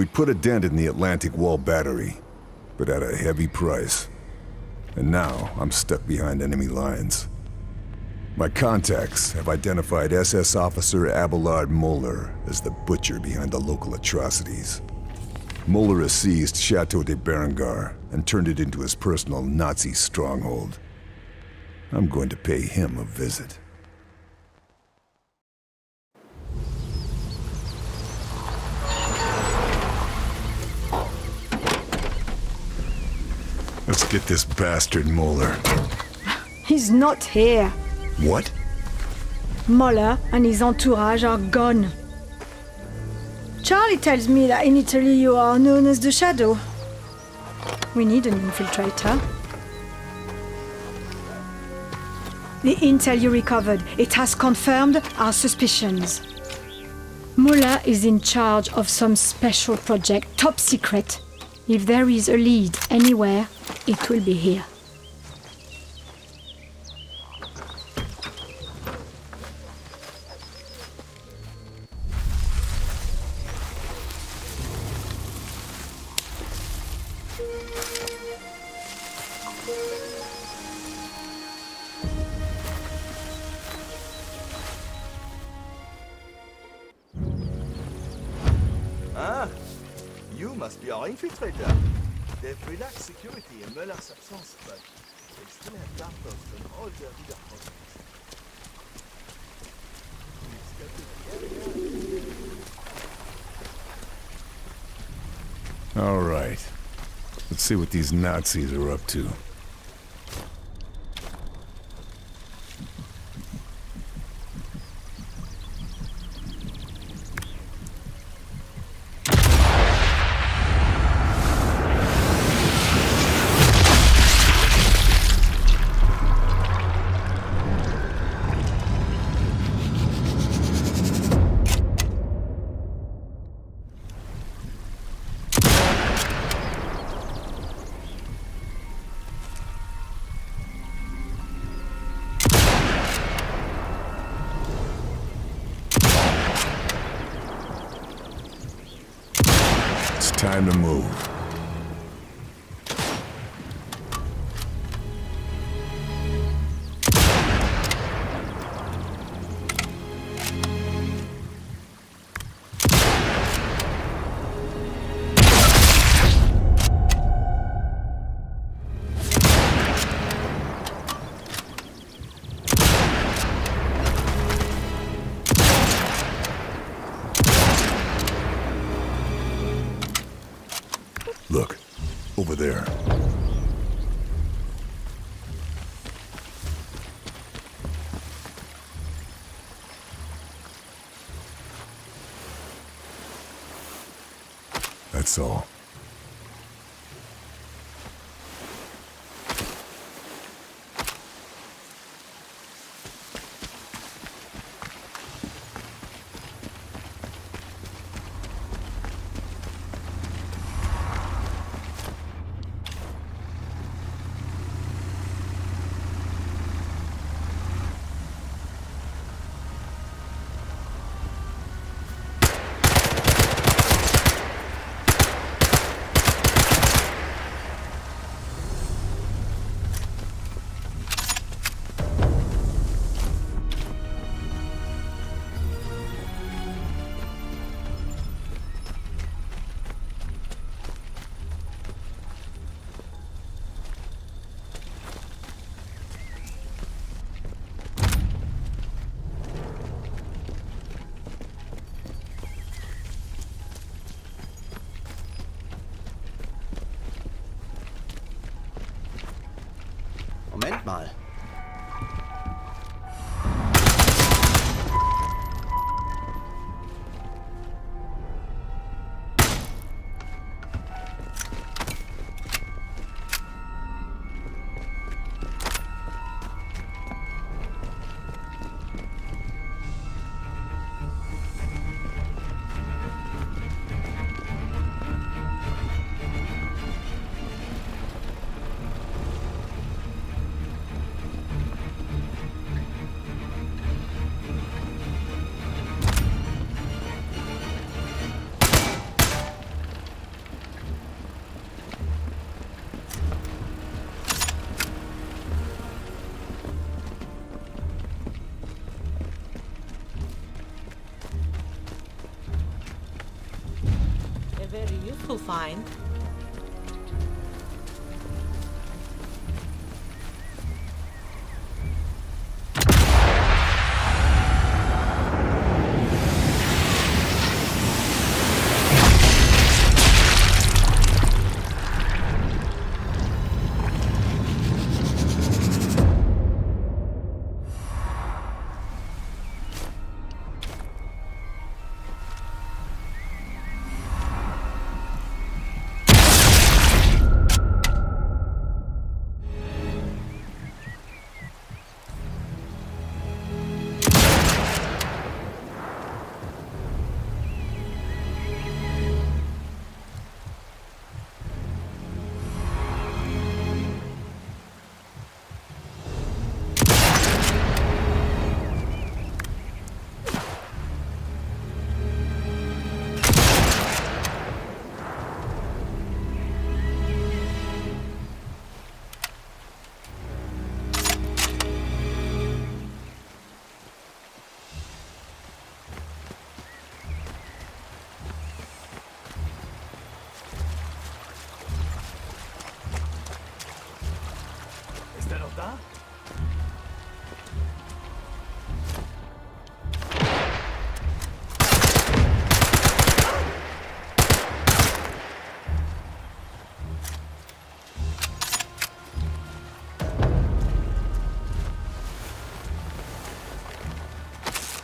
We'd put a dent in the Atlantic Wall battery, but at a heavy price. And now, I'm stuck behind enemy lines. My contacts have identified SS Officer Abelard Moeller as the butcher behind the local atrocities. Moeller has seized Chateau de Berengar and turned it into his personal Nazi stronghold. I'm going to pay him a visit. Get this bastard Moeller. He's not here. What? Moeller and his entourage are gone. Charlie tells me that in Italy you are known as the Shadow. We need an infiltrator. The intel you recovered, it has confirmed our suspicions. Moeller is in charge of some special project, top secret. If there is a lead anywhere, it will be here. Ah, you must be our infiltrator. They've relaxed security in Moeller's absence, but they still have data from all the reader projects. All right. Let's see what these Nazis are up to. Look, over there. That's all. Useful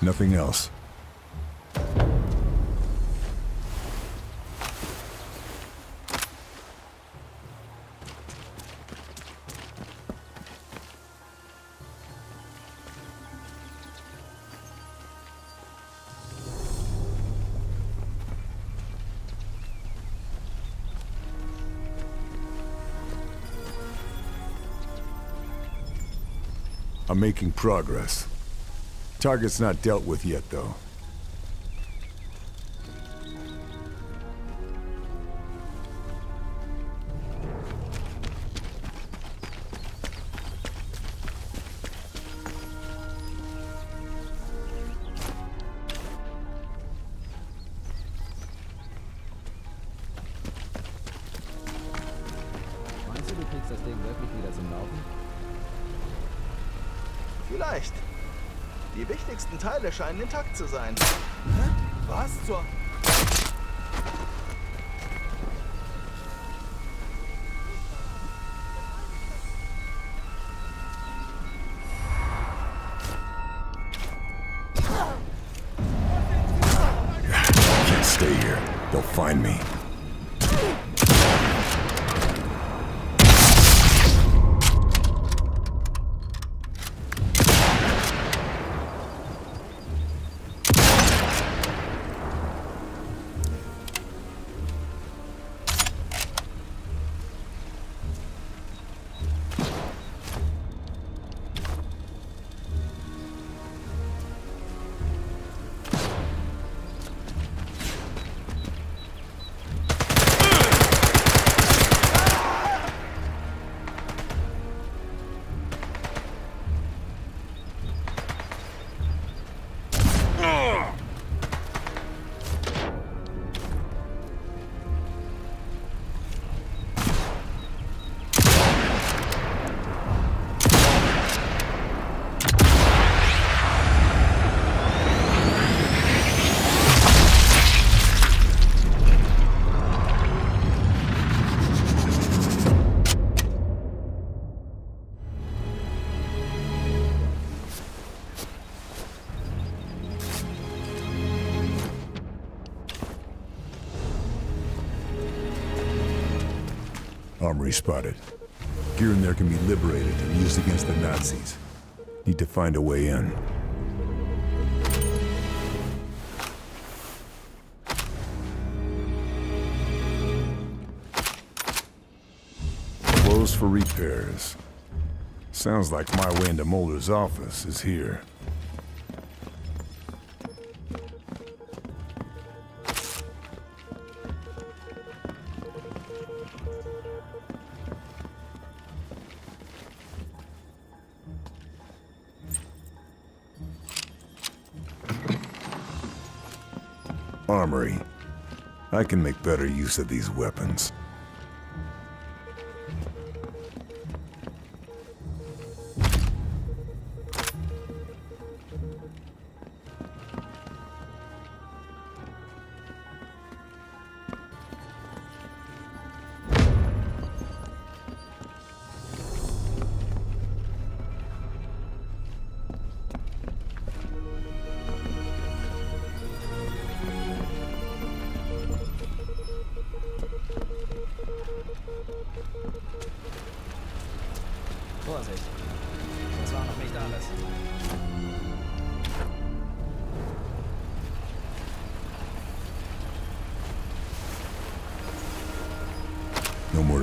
Nothing else. I'm making progress. Target's not dealt with yet, though. Scheinen intakt zu sein. Hä? Was zur... Spotted. Gear in there can be liberated and used against the Nazis. Need to find a way in. Closed for repairs. Sounds like my way into Moeller's office is here. I can make better use of these weapons.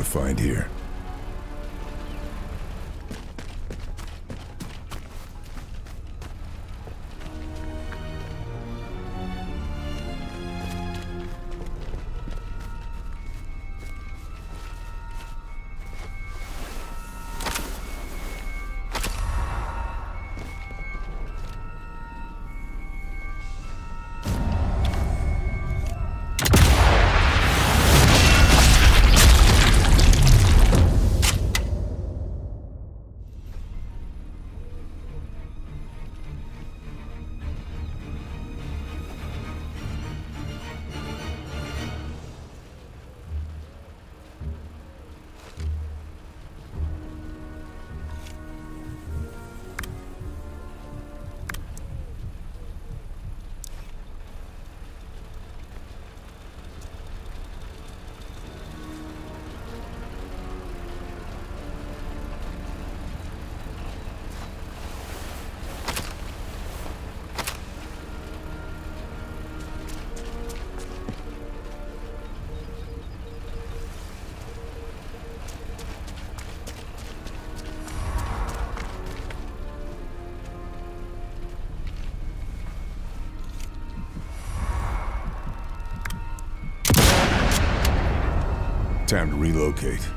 To find here. Time to relocate.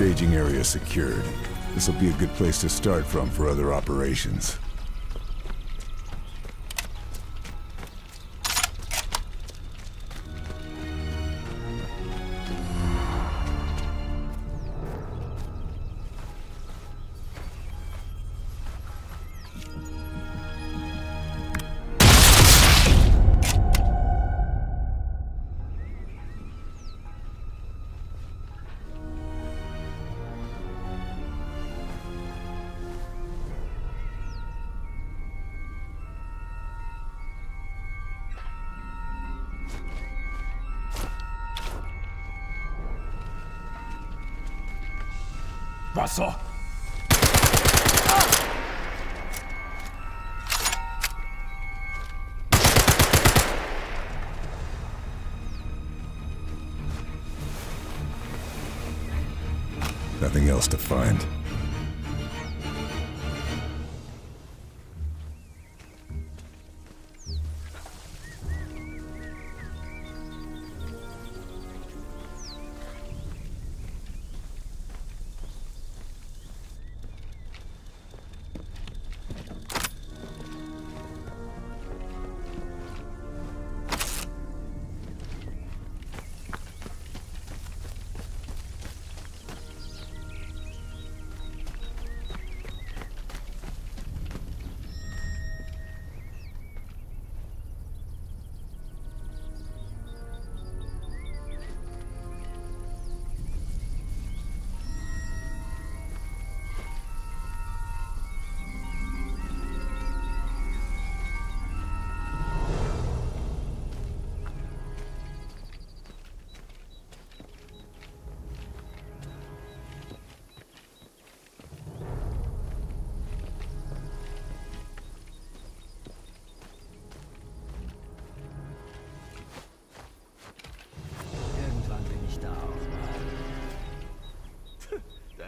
Staging area secured. This will be a good place to start from for other operations. Wasser! Nothing else to find.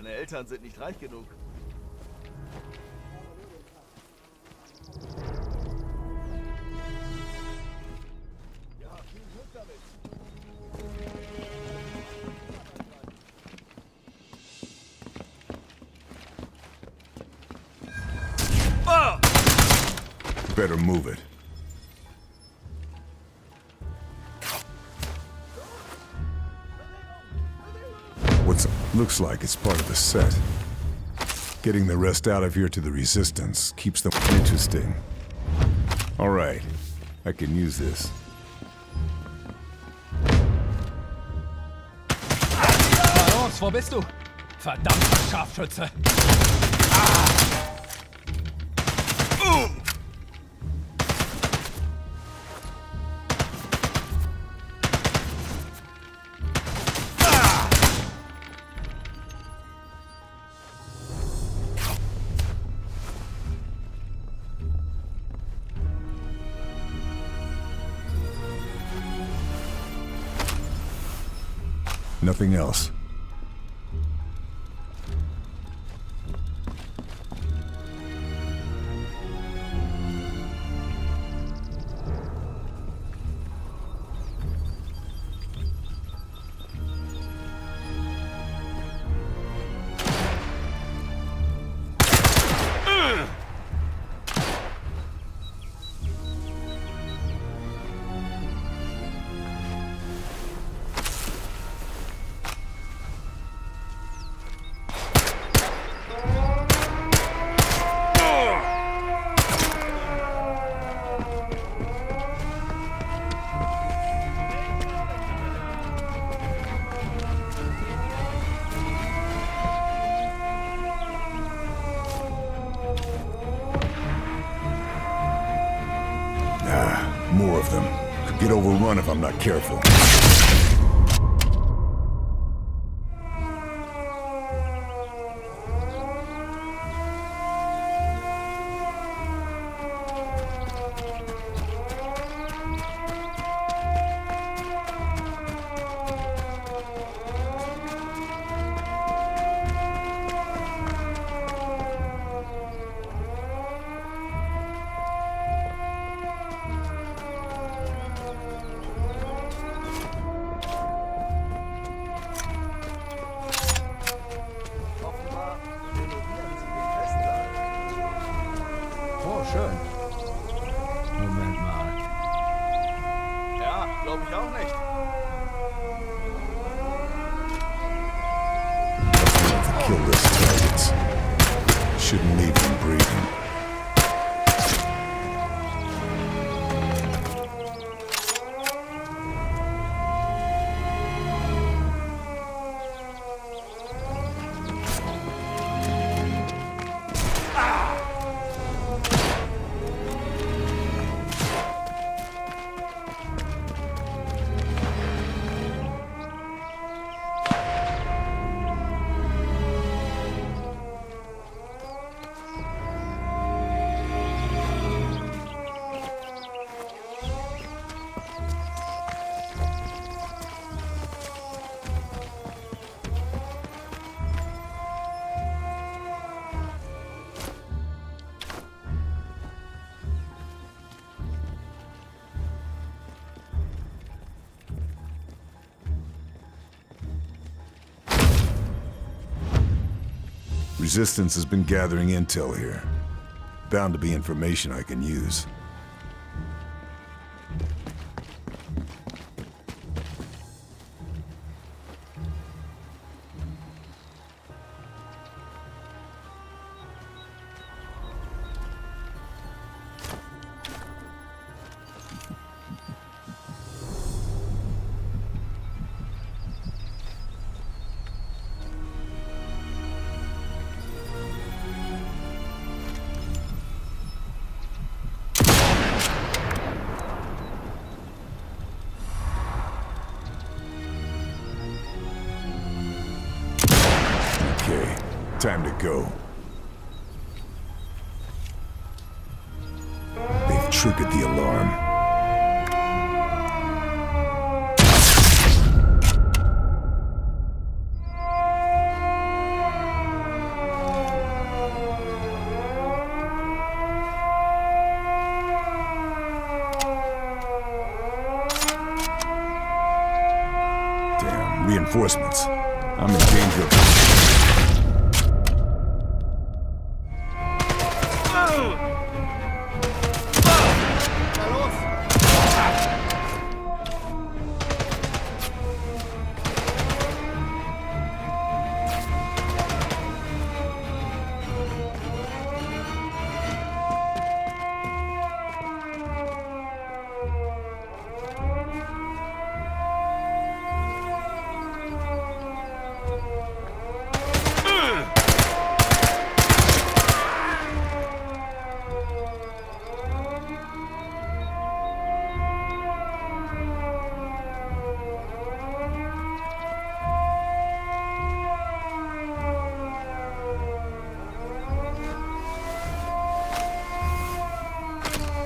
Deine Eltern sind nicht reich genug. Looks like it's part of the set. Getting the rest out of here to the Resistance keeps them interesting. Alright, I can use this. Balance, wo bist du? Verdammter Scharfschütze! Nothing else. Overrun if I'm not careful. Glaube ich auch nicht. Kill those targets. Shouldn't leave them breathing. Resistance has been gathering intel here. Bound to be information I can use. go. They've triggered the alarm. reinforcements.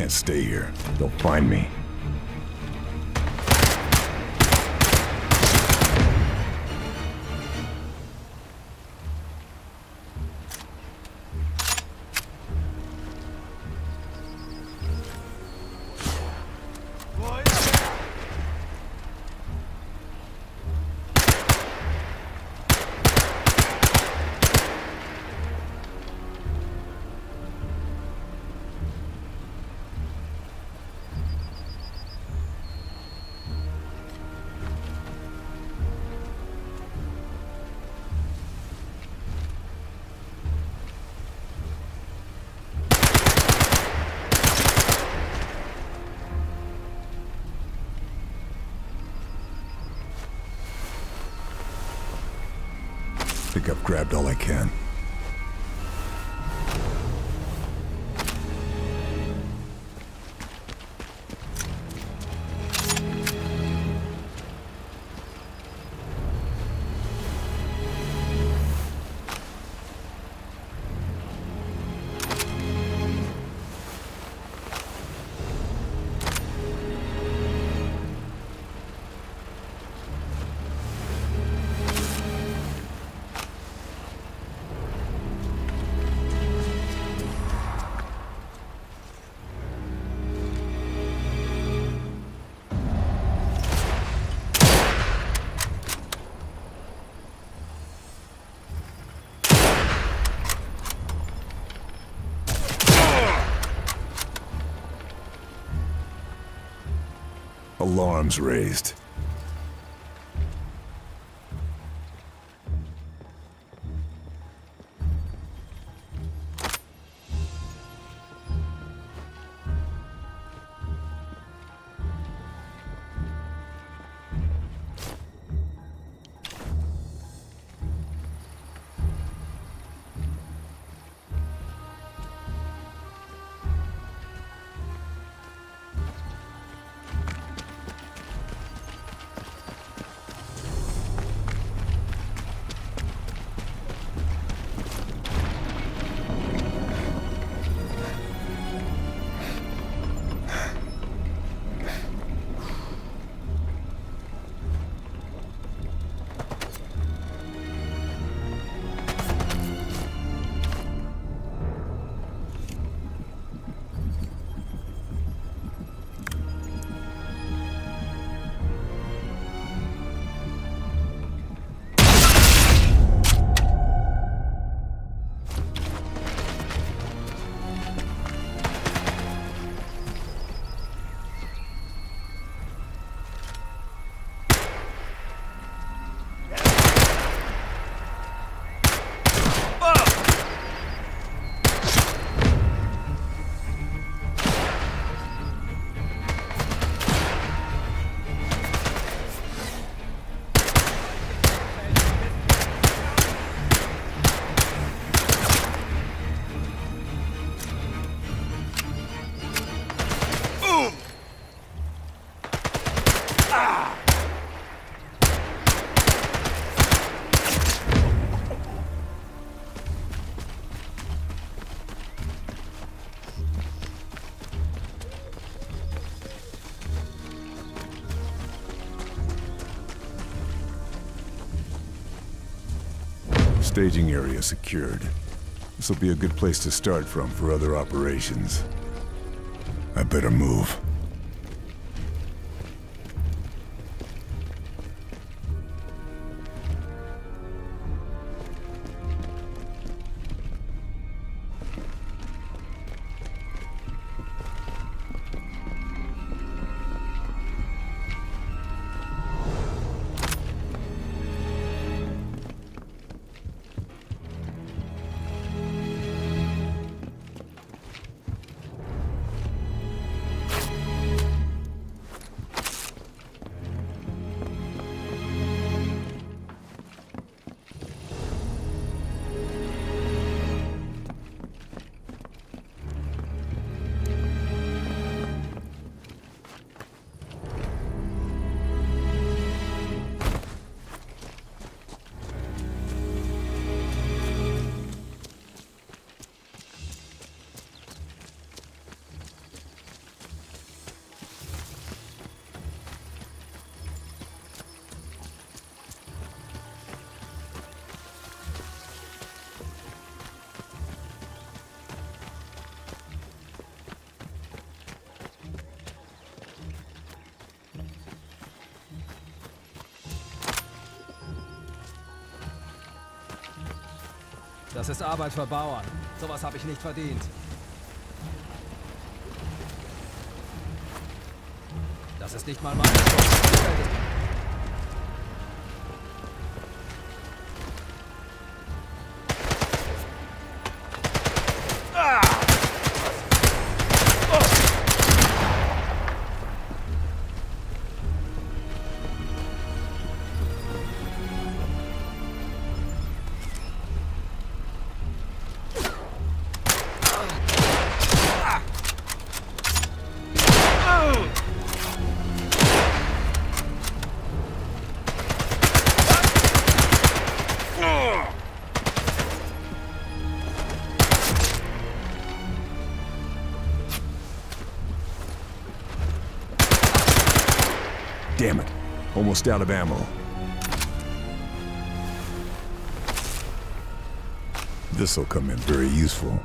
Can't stay here. They'll find me. Grabbed all I can. Alarms raised. Staging area secured. This will be a good place to start from for other operations. I better move. Das ist Arbeit für Bauern. Sowas habe ich nicht verdient. Das ist nicht mal meine Schuld. Almost out of ammo. This'll come in very useful.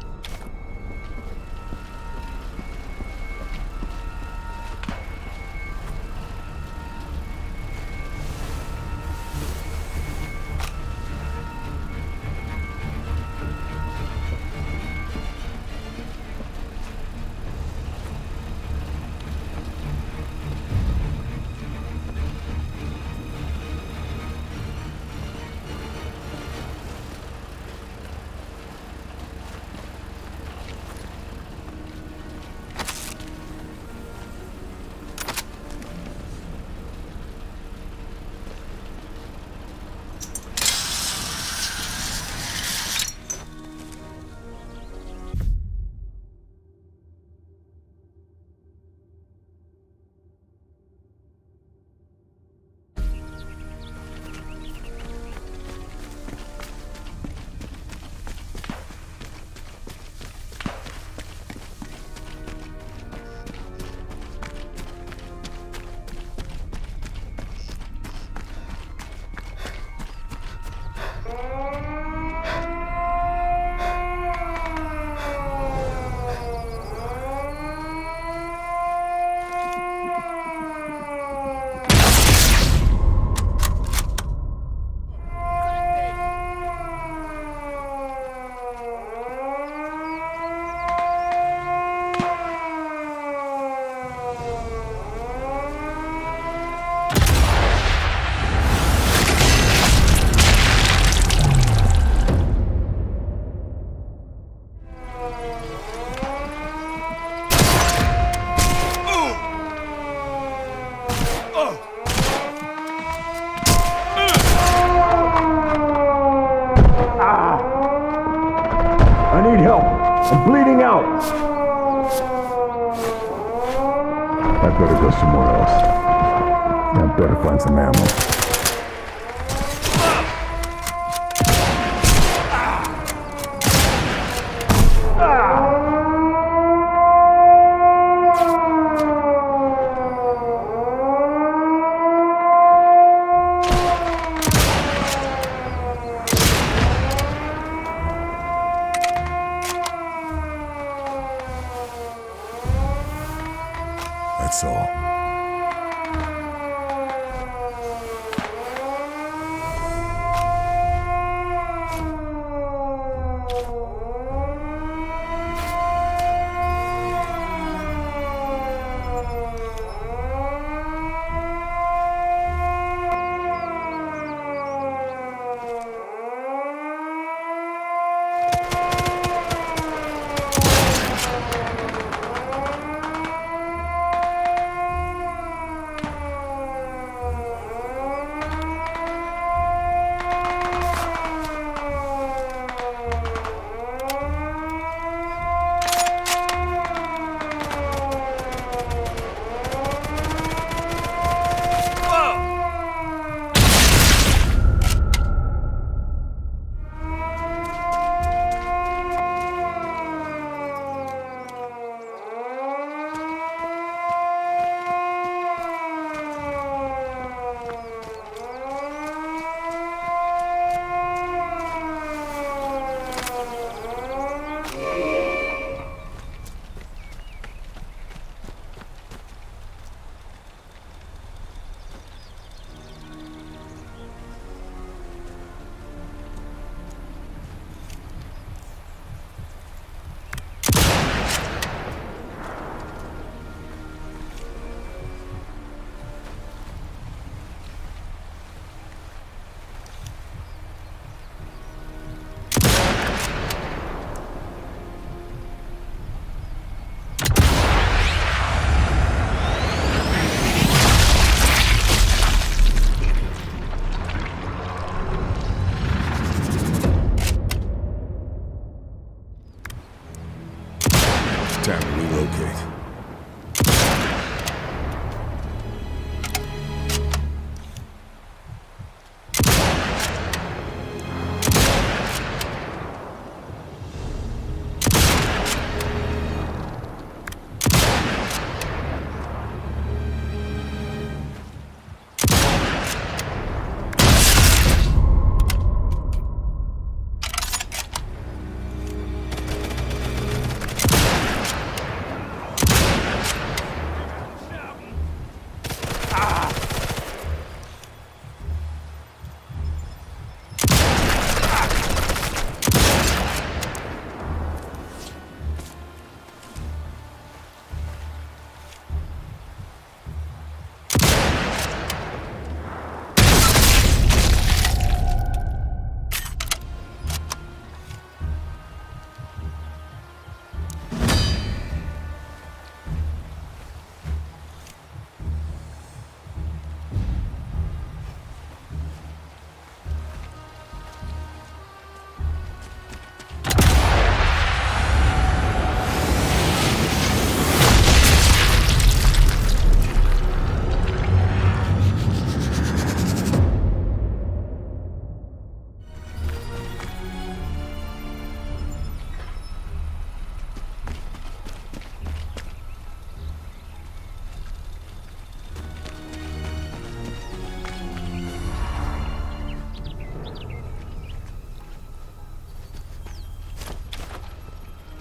That's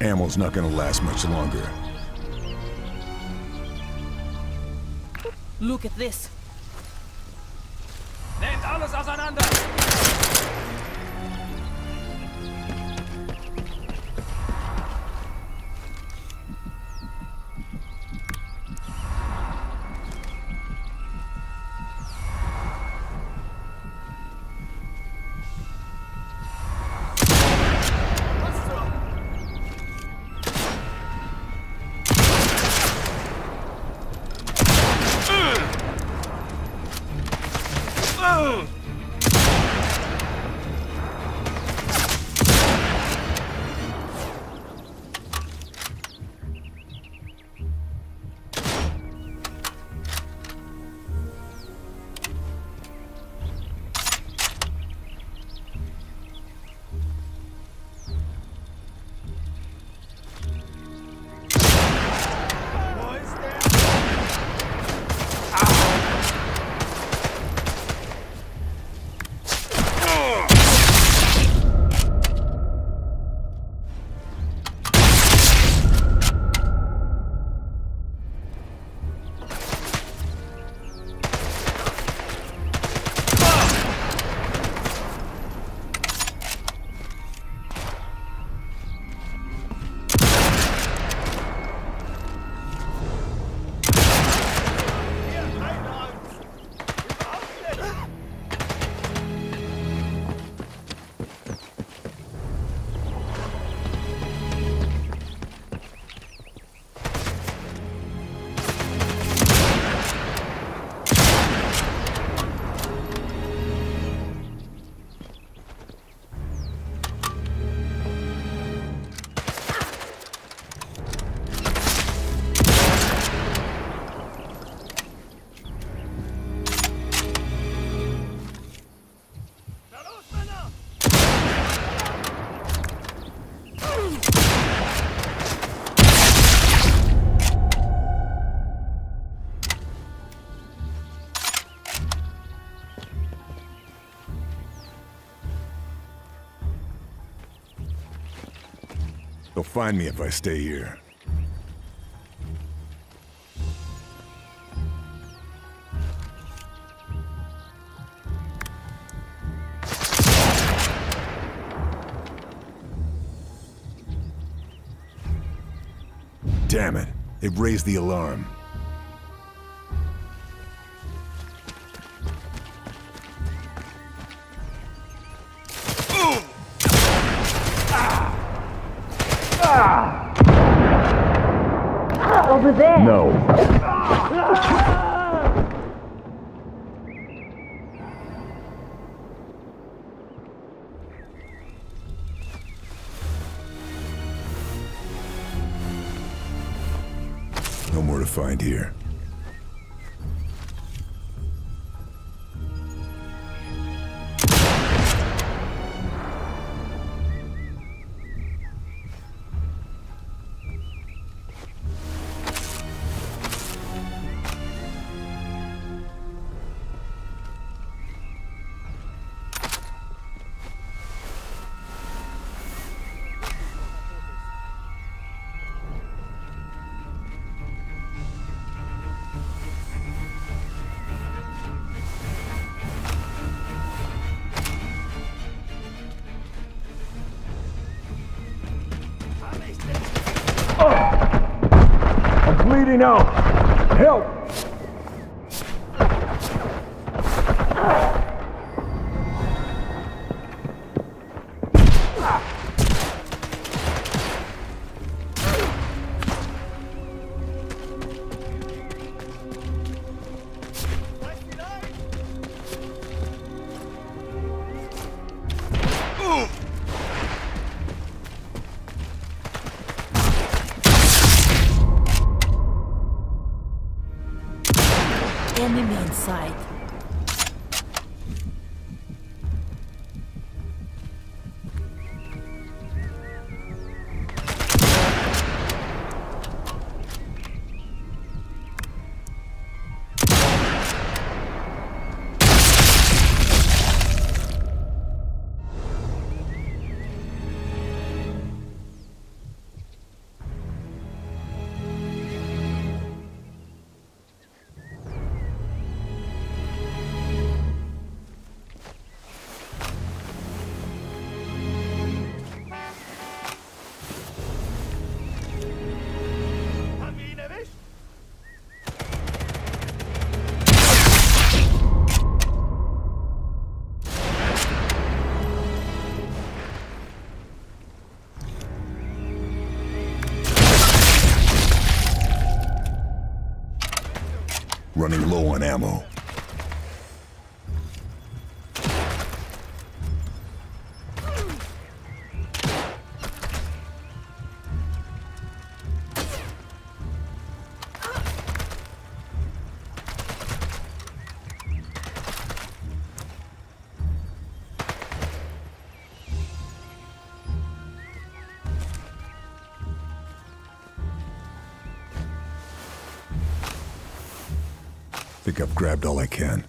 Ammo's not gonna last much longer. Look at this. Oh! They'll find me if I stay here. Damn it. It raised the alarm. I'm. Help! Ammo. I've grabbed all I can.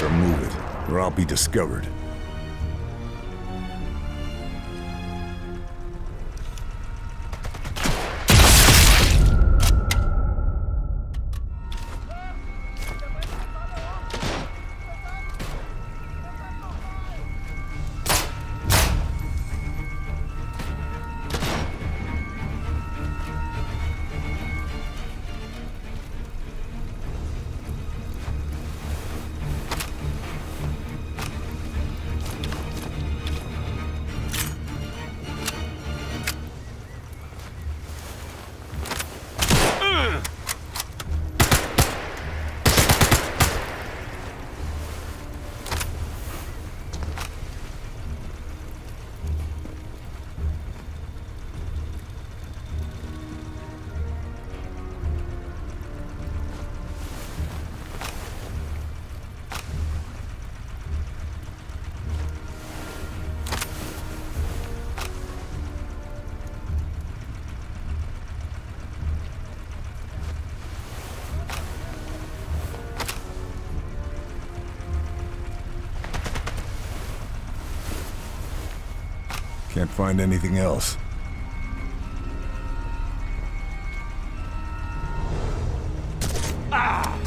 Better move it, or I'll be discovered. Can't find anything else. Ah!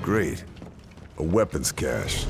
Great. A weapons cache.